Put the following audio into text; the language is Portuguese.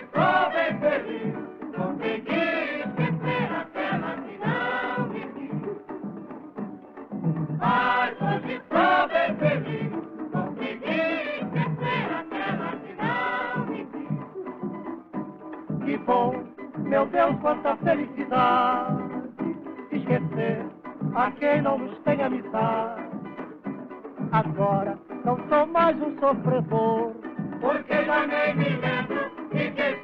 Tô bem feliz, consegui esquecer aquela que não me quis. Mas hoje tô bem feliz, consegui esquecer aquela que não me. Que bom, meu Deus, quanta felicidade, esquecer a quem não nos tem amizade. Agora não sou mais um sofredor, porque já nem me lembro de quem